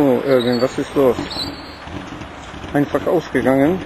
Oh, Irwin, was ist los? Einfach ausgegangen.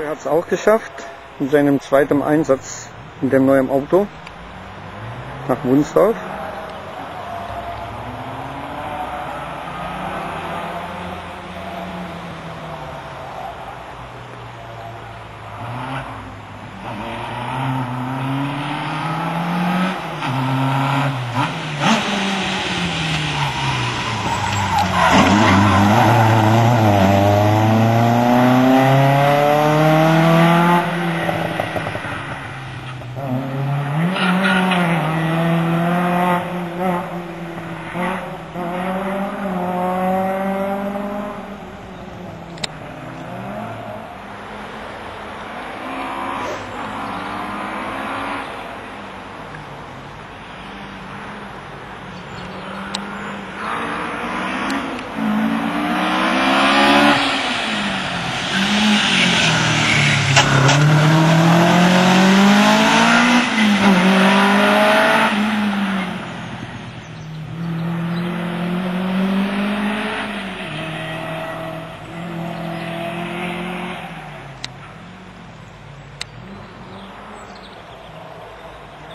André hat es auch geschafft in seinem zweiten Einsatz in dem neuen Auto nach Wunsdorf.